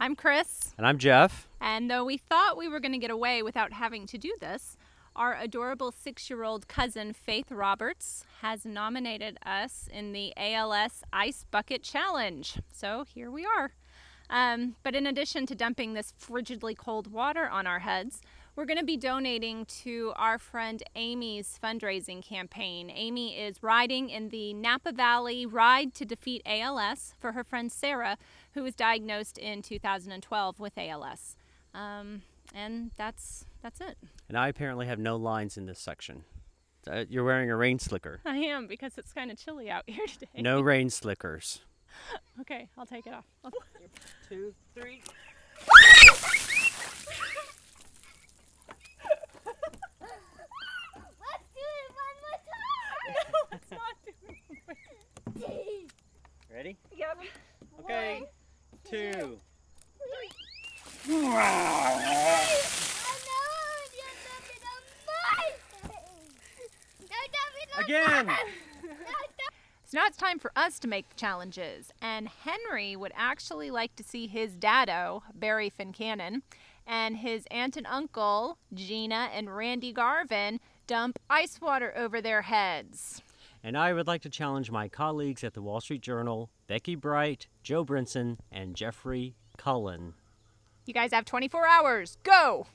I'm Chris. And I'm Jeff. And though we thought we were going to get away without having to do this, our adorable six year old cousin Faith Roberts has nominated us in the ALS Ice Bucket Challenge. So here we are. Um, but in addition to dumping this frigidly cold water on our heads, we're going to be donating to our friend Amy's fundraising campaign. Amy is riding in the Napa Valley Ride to Defeat ALS for her friend Sarah, who was diagnosed in 2012 with ALS. Um, and that's that's it. And I apparently have no lines in this section. Uh, you're wearing a rain slicker. I am because it's kind of chilly out here today. No rain slickers. okay, I'll take it off. Two, three. Ready? Okay. One, two. Again. So now it's time for us to make challenges. And Henry would actually like to see his daddo, Barry Fincannon, and his aunt and uncle, Gina and Randy Garvin, dump ice water over their heads. And I would like to challenge my colleagues at the Wall Street Journal, Becky Bright, Joe Brinson, and Jeffrey Cullen. You guys have 24 hours. Go!